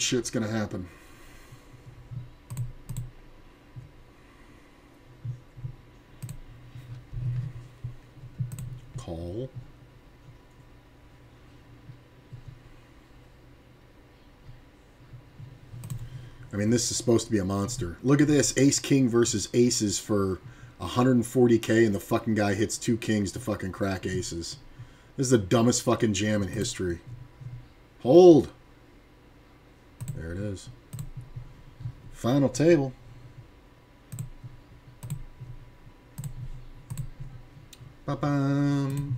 shit's gonna happen. Call. I mean, this is supposed to be a monster. Look at this. Ace King versus aces for 140k, and the fucking guy hits two kings to fucking crack aces. This is the dumbest fucking jam in history. Hold. There it is. Final table. Ba-bum.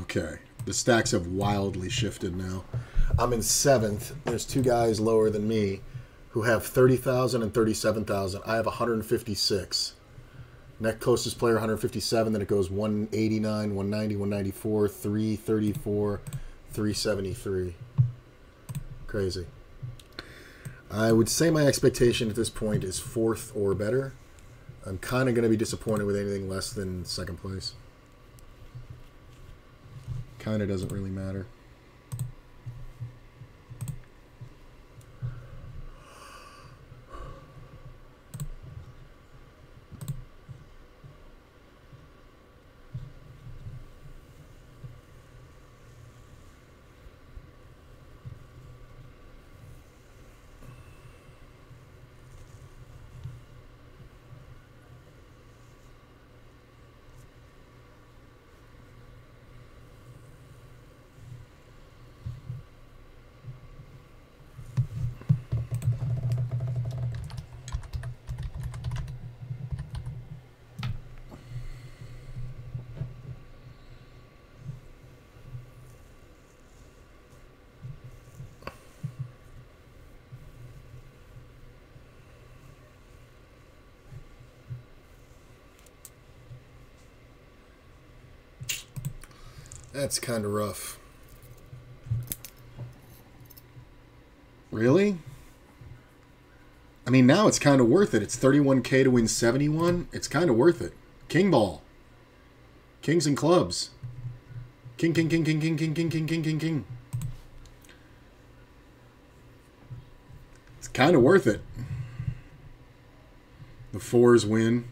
Okay. The stacks have wildly shifted now. I'm in seventh. There's two guys lower than me who have 30,000 and 37,000. I have 156. Next closest player 157. Then it goes 189, 190, 194, 334, 373. Crazy. I would say my expectation at this point is fourth or better. I'm kind of going to be disappointed with anything less than second place. Kind of doesn't really matter. That's kind of rough. Really? I mean, now it's kind of worth it. It's 31k to win 71. It's kind of worth it. King ball. Kings and clubs. King, king, king, king, king, king, king, king, king, king, king. It's kind of worth it. The fours win.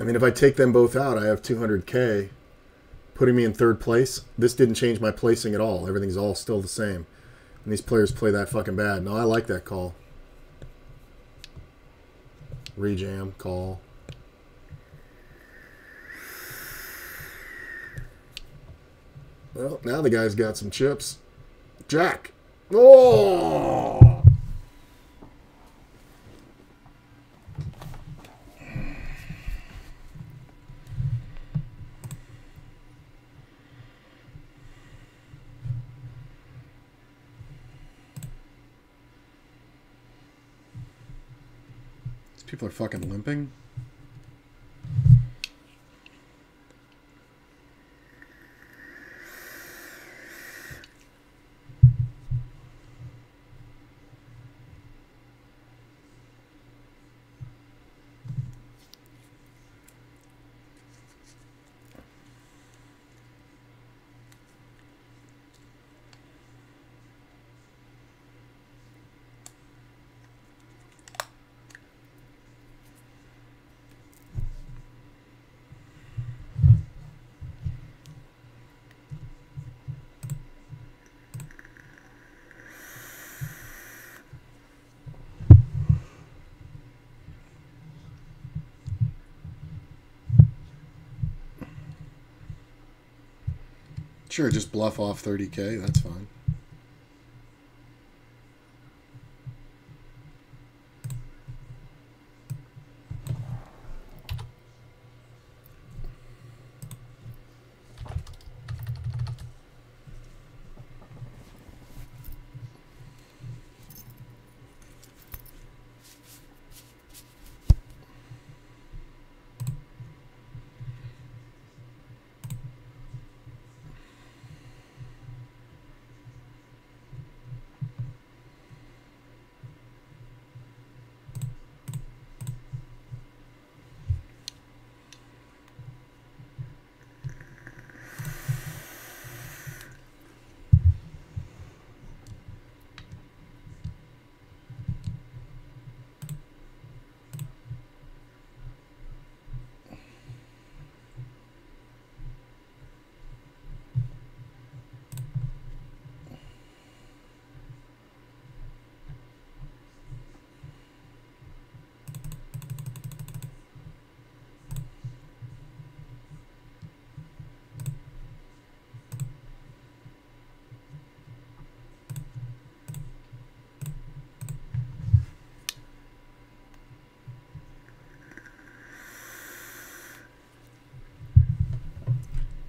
I mean, if I take them both out, I have 200k, putting me in third place. This didn't change my placing at all. Everything's all still the same. And these players play that fucking bad. No, I like that call. Rejam, call. Well, now the guy's got some chips. Jack. Oh! These people are fucking limping. Sure, just bluff off 30k. That's fine.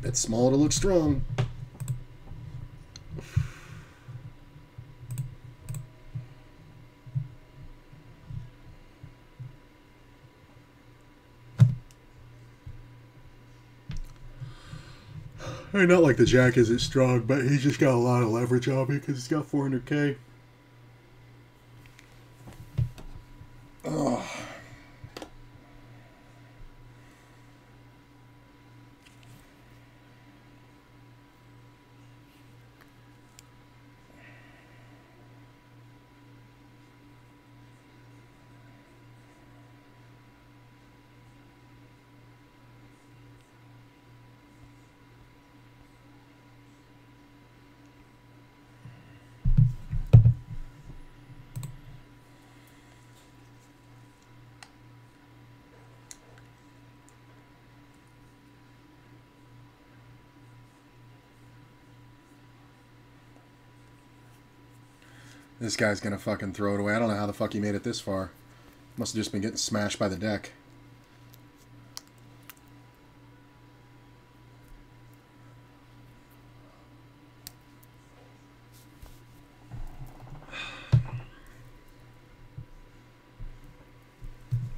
Bet small to look strong. Hey, not like the jack isn't strong, but he's just got a lot of leverage on me because he's got 400k. Oh. This guy's gonna fucking throw it away. I don't know how the fuck he made it this far. Must have just been getting smashed by the deck.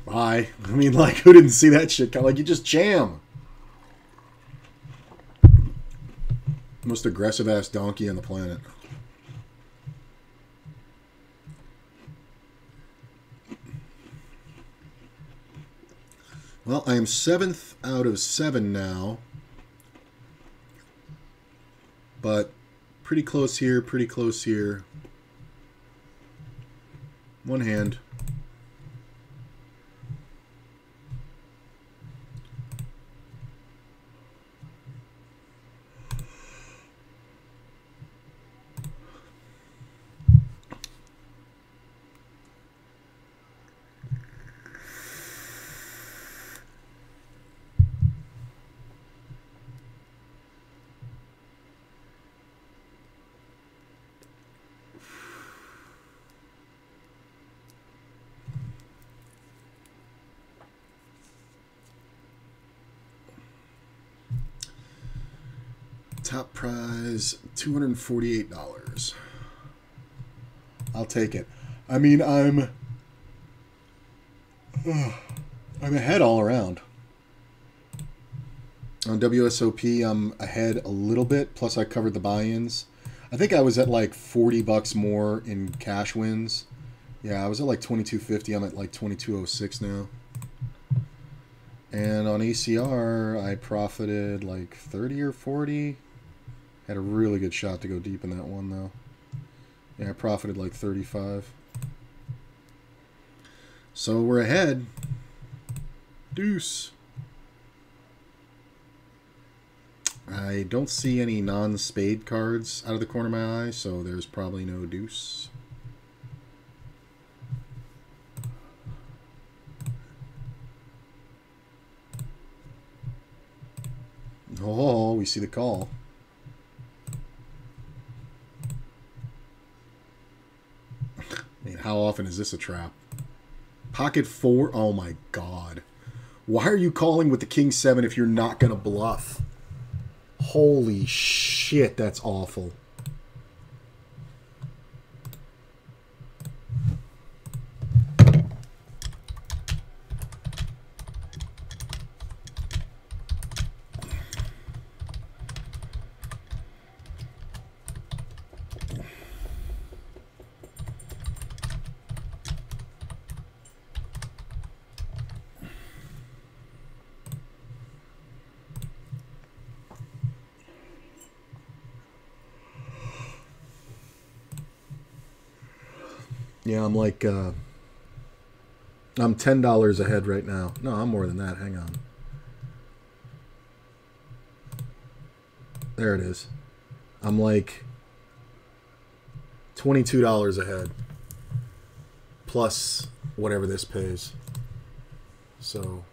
Bye. I mean, like, who didn't see that shit? Like, you just jam. Most aggressive ass donkey on the planet. Well, I am seventh out of seven now. But pretty close here, pretty close here. One hand. Top prize $248. I'll take it. I mean, I'm I'm ahead all around. On WSOP, I'm ahead a little bit, plus I covered the buy-ins. I think I was at like 40 bucks more in cash wins. Yeah, I was at like 2250. I'm at like 2206 now. And on ACR, I profited like 30 or 40. Had a really good shot to go deep in that one, though. Yeah, I profited like 35. So we're ahead. Deuce. I don't see any non-spade cards out of the corner of my eye, so there's probably no deuce. Oh, we see the call. How often is this a trap? Pocket four? Oh my god. Why are you calling with the king seven if you're not going to bluff? Holy shit, that's awful. Yeah, I'm like, uh, I'm $10 ahead right now. No, I'm more than that. Hang on. There it is. I'm like $22 ahead. Plus whatever this pays. So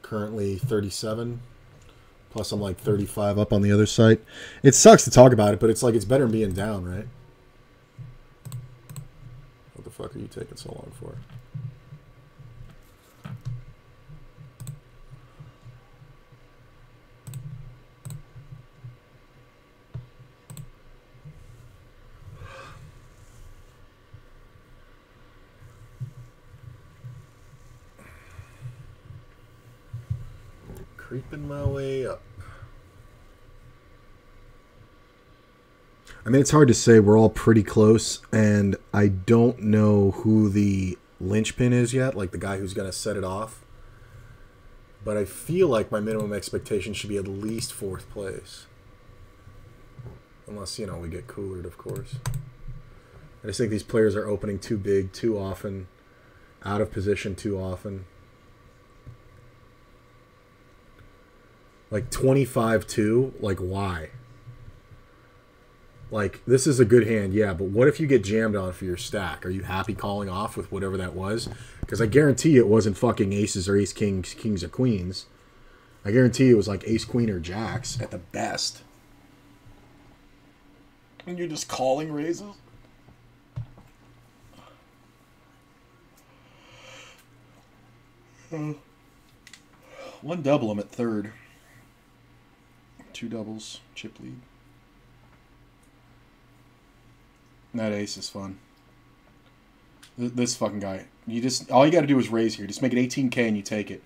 currently 37 plus I'm like 35 up on the other site. It sucks to talk about it, but it's like it's better than being down, right? fuck are you taking so long for? Creeping my way up. I mean, it's hard to say. We're all pretty close, and I don't know who the linchpin is yet, like the guy who's going to set it off. But I feel like my minimum expectation should be at least fourth place. Unless, you know, we get coolered, of course. I just think these players are opening too big, too often, out of position too often. Like 25 2, like why? Like, this is a good hand, yeah, but what if you get jammed on for your stack? Are you happy calling off with whatever that was? Because I guarantee it wasn't fucking aces or ace kings, kings or queens. I guarantee it was like ace queen or jacks at the best. And you're just calling raises? Uh, one double, I'm at third. Two doubles, chip lead. That ace is fun. This fucking guy. You just all you got to do is raise here. Just make it 18k and you take it.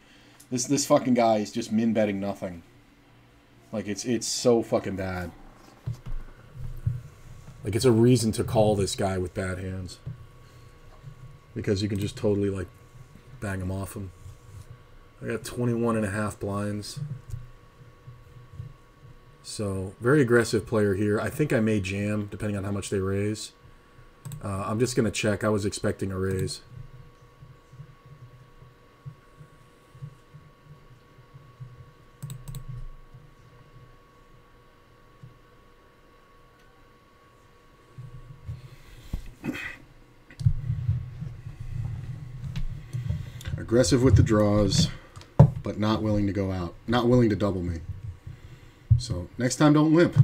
This this fucking guy is just min betting nothing. Like it's it's so fucking bad. Like it's a reason to call this guy with bad hands. Because you can just totally like bang him off him. I got 21 and a half blinds. So, very aggressive player here. I think I may jam, depending on how much they raise. Uh, I'm just going to check. I was expecting a raise. Aggressive with the draws, but not willing to go out. Not willing to double me. So next time, don't limp.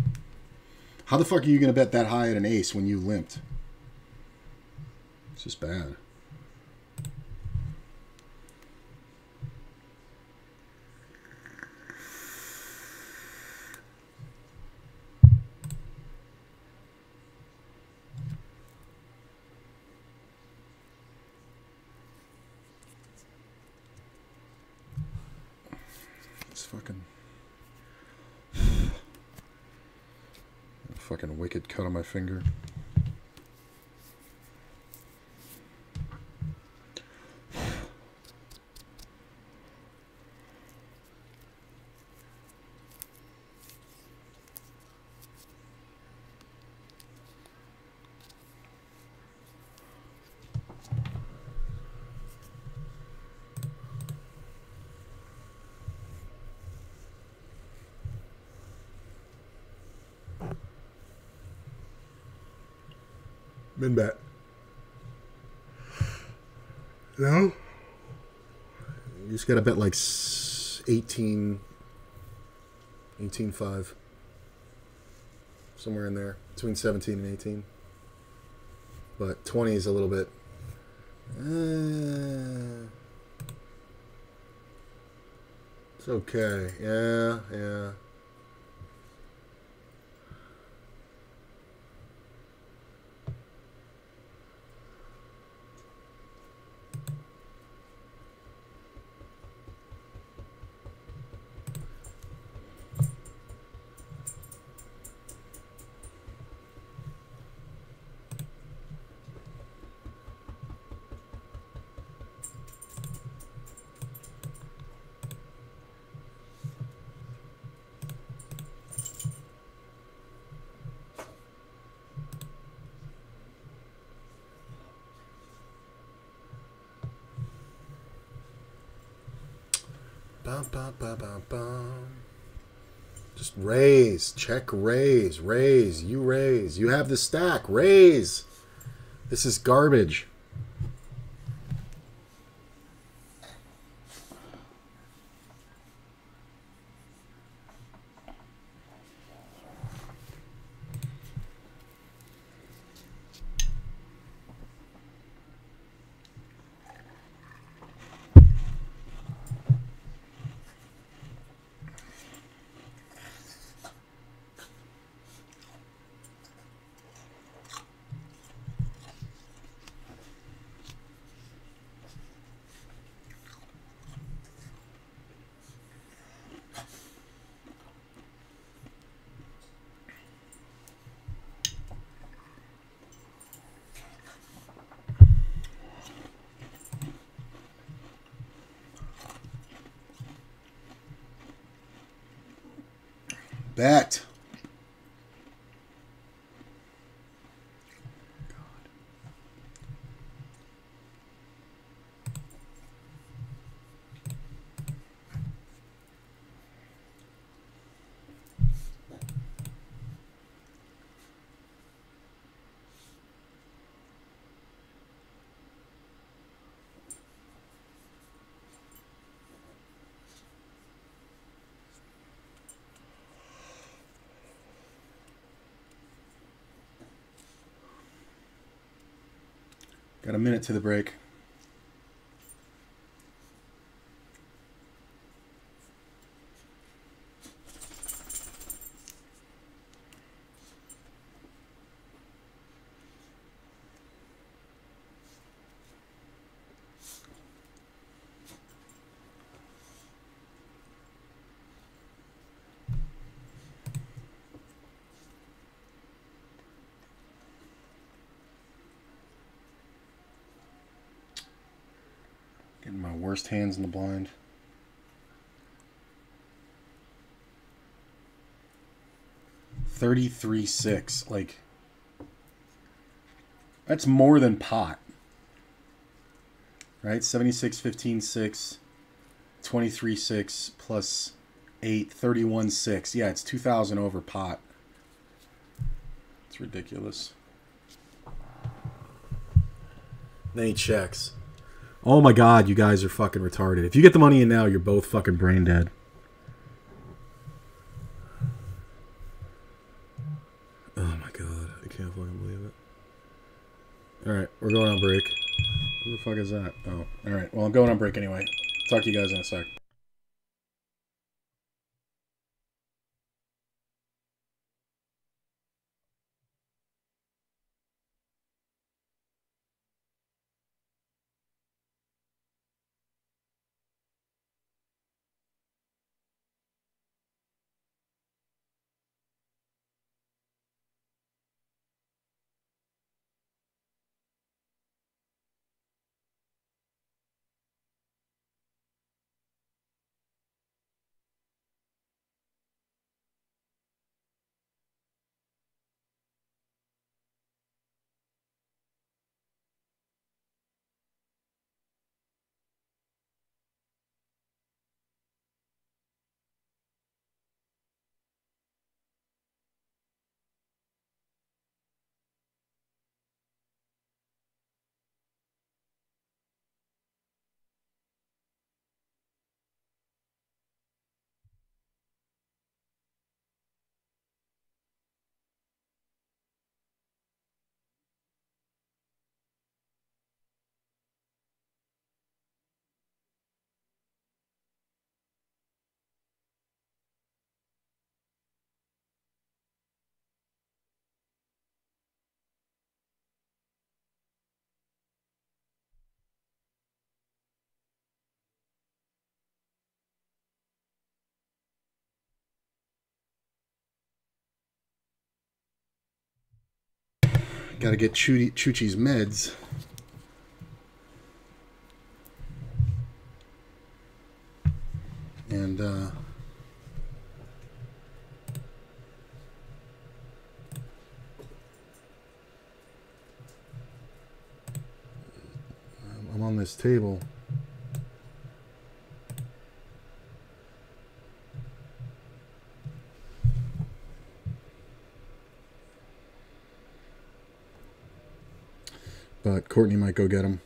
How the fuck are you going to bet that high at an ace when you limped? It's just bad. It's fucking... fucking wicked cut on my finger. Min bet. No? You just gotta bet like 18, 18 5. Somewhere in there. Between 17 and 18. But 20 is a little bit. Uh, it's okay. Yeah, yeah. Ba, ba, ba, Just raise. Check raise. Raise. You raise. You have the stack. Raise. This is garbage. Bet. Got a minute to the break. Worst hands in the blind. Thirty-three six, like that's more than pot. Right? 76, 15, 6, 23, 6, plus 8, 31, 6. Yeah, it's 2,000 over pot. It's ridiculous. Then he checks. Oh my god, you guys are fucking retarded. If you get the money in now, you're both fucking brain dead. Oh my god, I can't fucking believe it. Alright, we're going on break. Who the fuck is that? Oh, alright. Well, I'm going on break anyway. Talk to you guys in a sec. Got to get Chuchi, Chuchi's meds. And, uh, I'm on this table. But Courtney might go get him.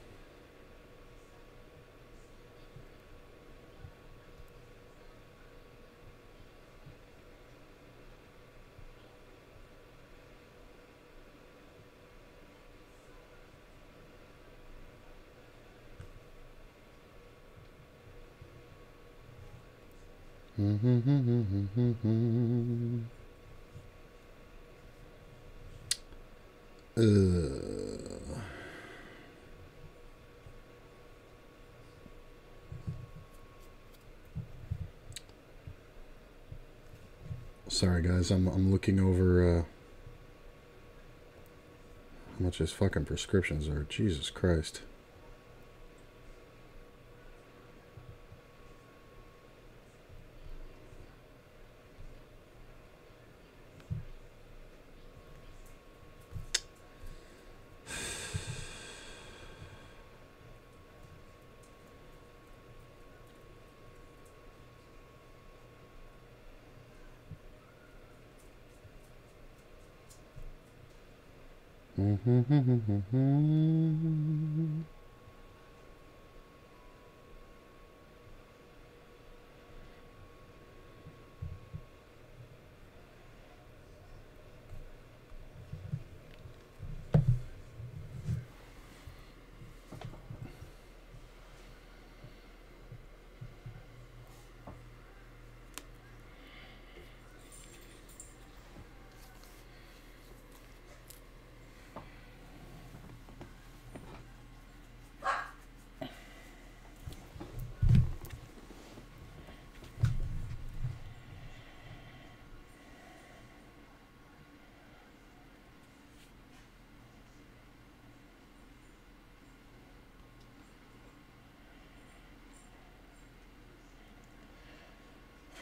Uh, guys, I'm I'm looking over uh, how much his fucking prescriptions are. Jesus Christ.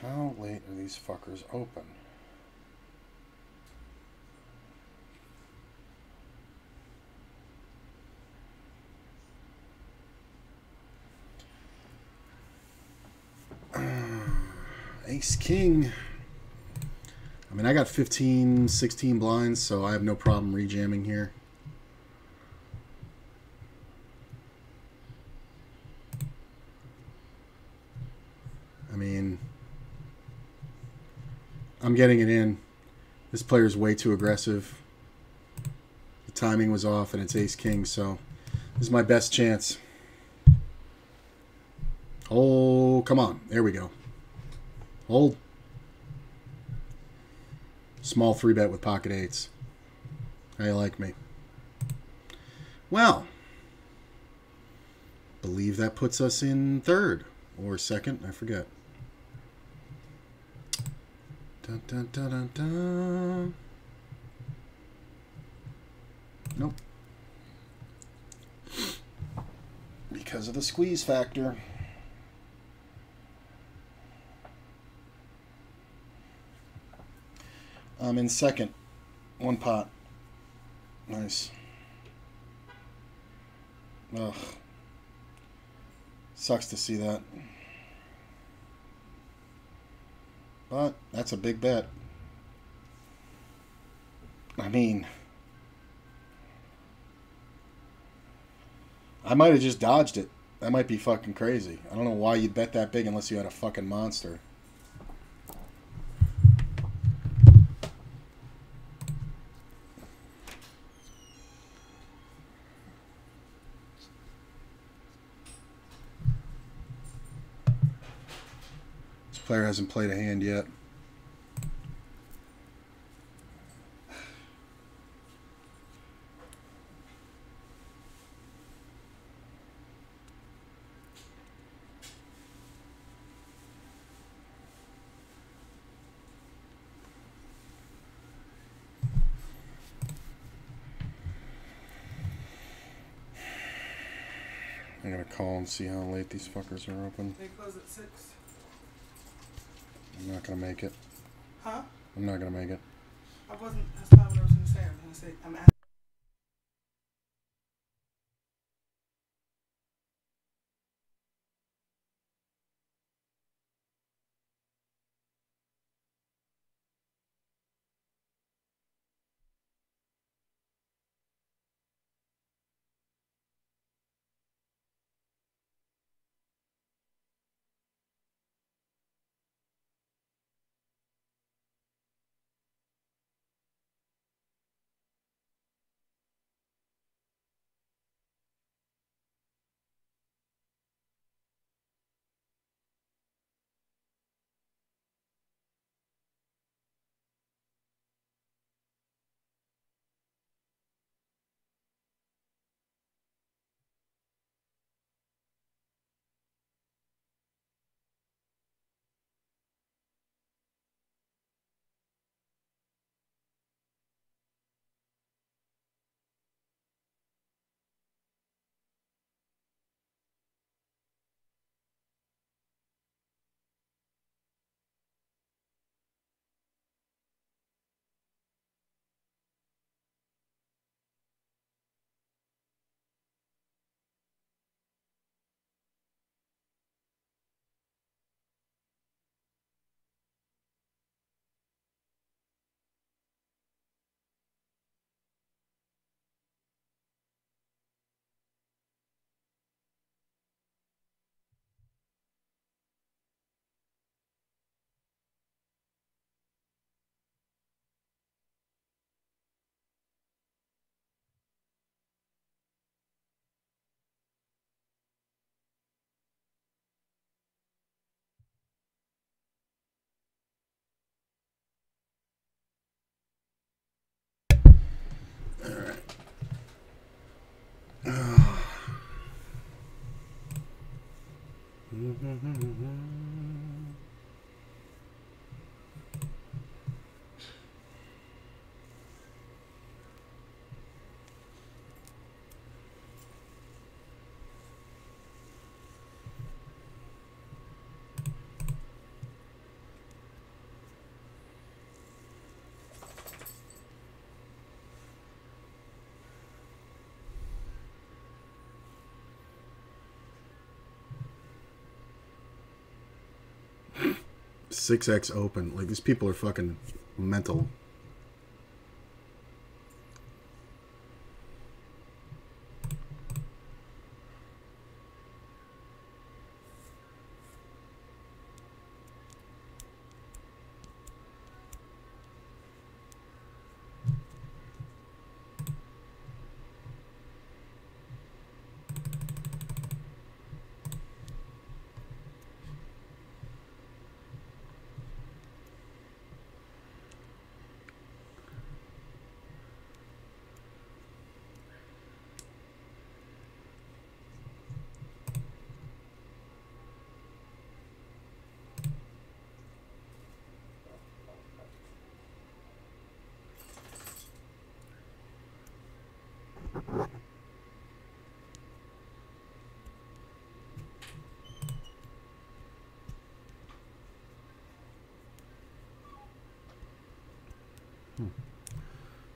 How late are these fuckers open? Ace King. I mean, I got 15, 16 blinds, so I have no problem rejamming here. I mean, I'm getting it in. This player is way too aggressive. The timing was off, and it's Ace King, so this is my best chance. Oh, come on. There we go. Hold. Small three bet with pocket eights. How you like me? Well, believe that puts us in third or second. I forget. Dun, dun, dun, dun, dun. Nope. Because of the squeeze factor. I'm in second. One pot. Nice. Ugh. Sucks to see that. But that's a big bet. I mean, I might have just dodged it. That might be fucking crazy. I don't know why you'd bet that big unless you had a fucking monster. Player hasn't played a hand yet. I gotta call and see how late these fuckers are open. They close at six. I'm not gonna make it. Huh? I'm not gonna make it. I wasn't. That's not what I was gonna say. I was gonna say I'm asking. Six X open. Like these people are fucking mental.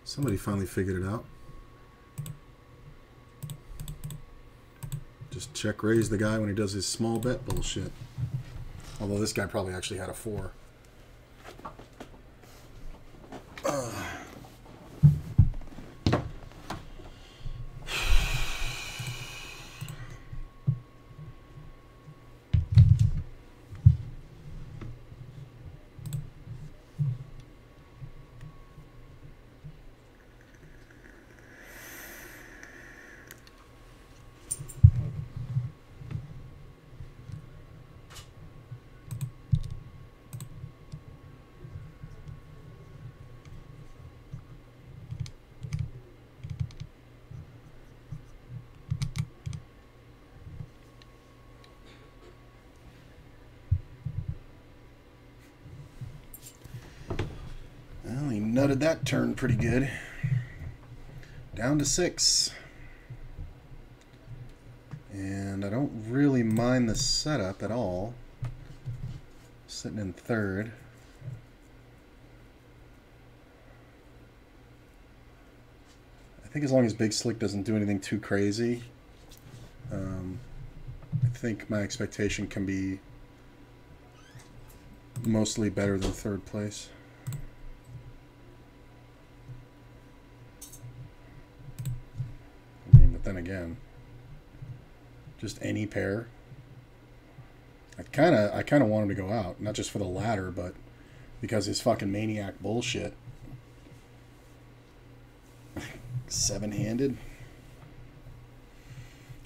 Somebody finally figured it out. Just check raise the guy when he does his small bet bullshit. Although this guy probably actually had a four. Well, he nutted that turn pretty good. Down to six. And I don't really mind the setup at all. Sitting in third. I think as long as Big Slick doesn't do anything too crazy, um, I think my expectation can be mostly better than third place. I mean, but then again, just any pair. I kind of, I kind of want him to go out, not just for the ladder, but because his fucking maniac bullshit. Seven-handed.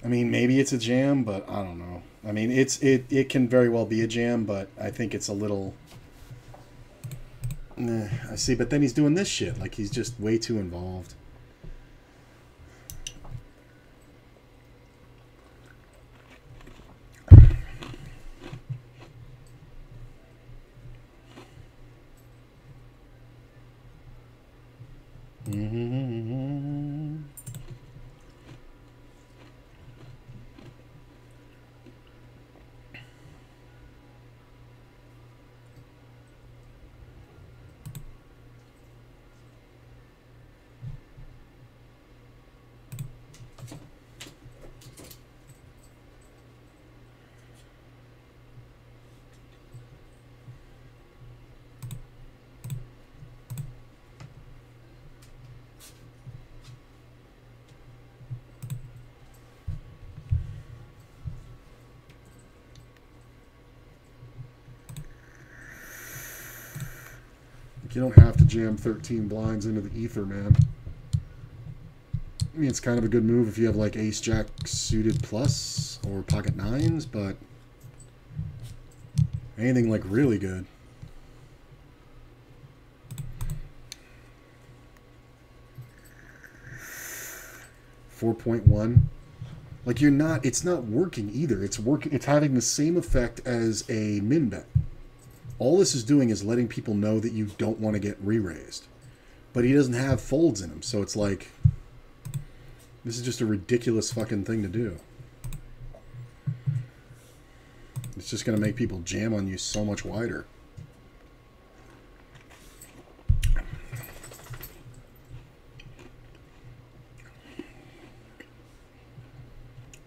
I mean, maybe it's a jam, but I don't know. I mean, it's it it can very well be a jam, but I think it's a little. I see, but then he's doing this shit. Like he's just way too involved. Mm-hmm. You don't have to jam 13 blinds into the ether, man. I mean, it's kind of a good move if you have like ace jack suited plus or pocket nines, but anything like really good. Four point one. Like you're not. It's not working either. It's working. It's having the same effect as a min bet. All this is doing is letting people know that you don't want to get re-raised. But he doesn't have folds in him, so it's like this is just a ridiculous fucking thing to do. It's just going to make people jam on you so much wider.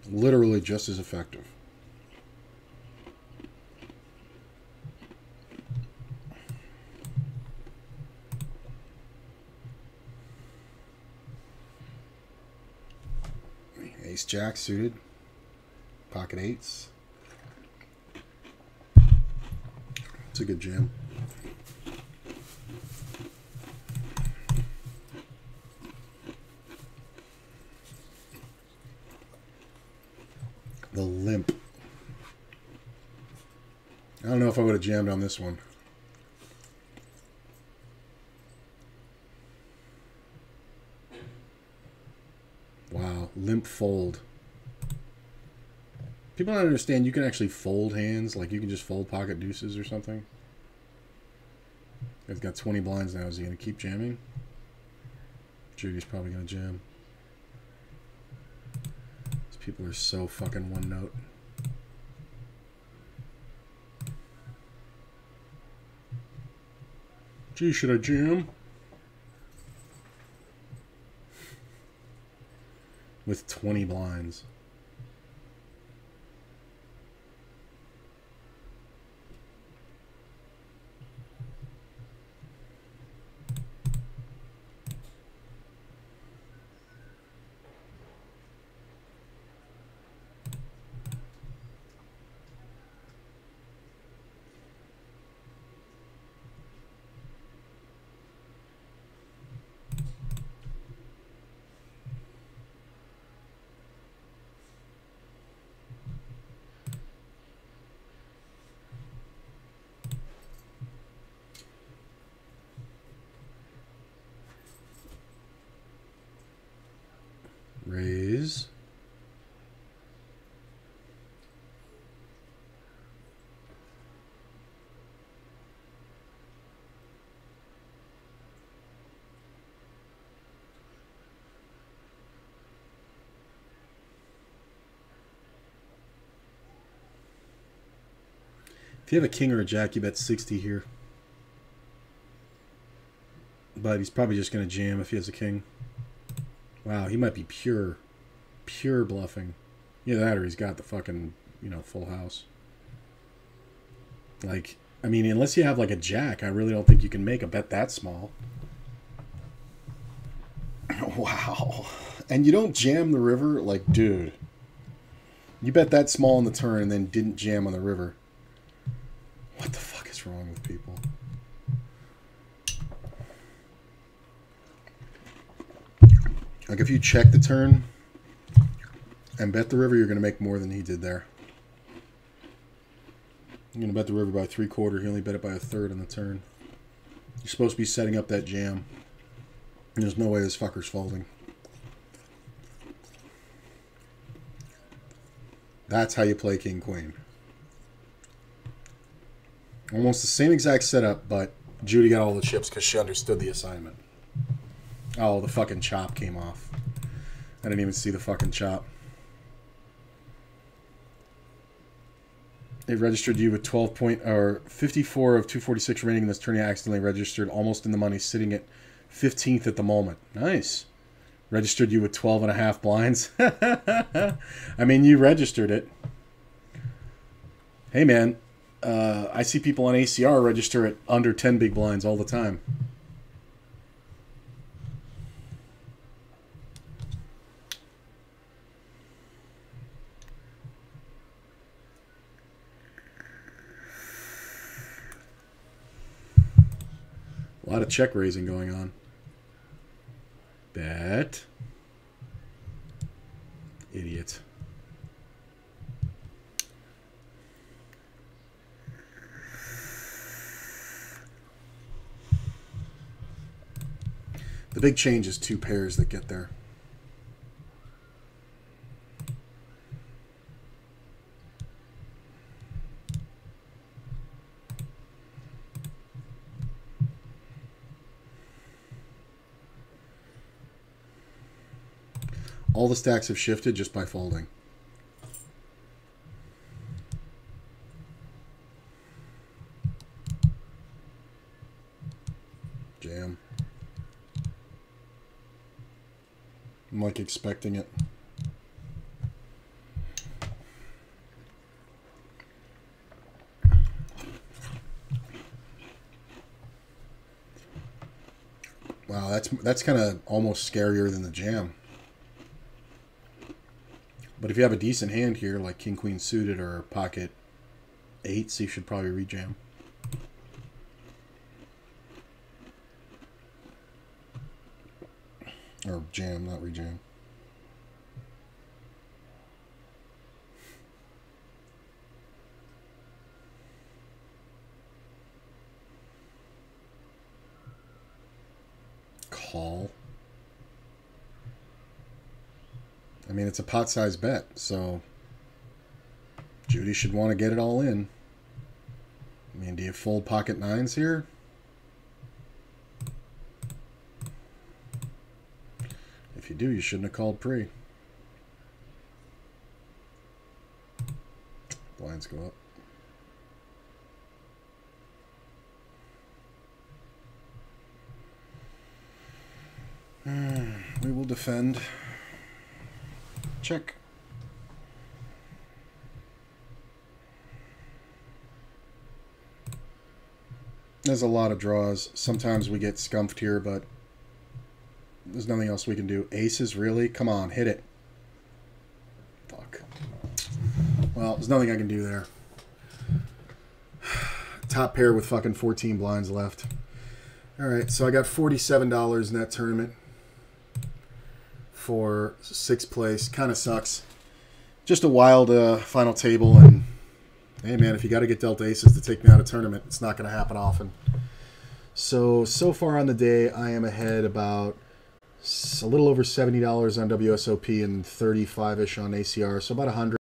Literally just as effective. Ace Jack suited. Pocket eights. It's a good jam. The limp. I don't know if I would have jammed on this one. Fold. People don't understand you can actually fold hands, like you can just fold pocket deuces or something. He's got 20 blinds now. Is he going to keep jamming? Judy's probably going to jam. These people are so fucking one note. Gee, should I jam? With 20 blinds. Raise. If you have a king or a jack, you bet 60 here. But he's probably just going to jam if he has a king. Wow, he might be pure, pure bluffing. Either that or he's got the fucking, you know, full house. Like, I mean, unless you have like a jack, I really don't think you can make a bet that small. Wow. And you don't jam the river? Like, dude. You bet that small on the turn and then didn't jam on the river. What the fuck is wrong with people? Like if you check the turn and bet the river, you're going to make more than he did there. You're going to bet the river by three quarter. He only bet it by a third on the turn. You're supposed to be setting up that jam. There's no way this fucker's folding. That's how you play King Queen. Almost the same exact setup, but Judy got all the chips because she understood the assignment. Oh, the fucking chop came off. I didn't even see the fucking chop. It registered you with 12 point or 54 of 246 remaining in this turn. You accidentally registered almost in the money, sitting at 15th at the moment. Nice. Registered you with 12 and a half blinds. I mean, you registered it. Hey, man. Uh, I see people on ACR register at under 10 big blinds all the time. A lot of check raising going on. Bet. Idiot. The big change is two pairs that get there. All the stacks have shifted just by folding. Jam. I'm like expecting it. Wow, that's that's kind of almost scarier than the jam. But if you have a decent hand here, like king queen suited or pocket eights, you should probably rejam. Or jam, not rejam. Call. I mean, it's a pot size bet, so Judy should want to get it all in. I mean, do you fold pocket nines here? If you do, you shouldn't have called pre. Blinds go up. We will defend. Check. There's a lot of draws. Sometimes we get scumped here, but there's nothing else we can do. Aces, really? Come on, hit it. Fuck. Well, there's nothing I can do there. Top pair with fucking 14 blinds left. All right, so I got $47 in that tournament for sixth place. Kind of sucks. Just a wild uh, final table, and hey, man, if you got to get dealt aces to take me out of tournament, it's not going to happen often. So so far on the day, I am ahead about a little over seventy dollars on WSOP and thirty five ish on ACR, so about a hundred.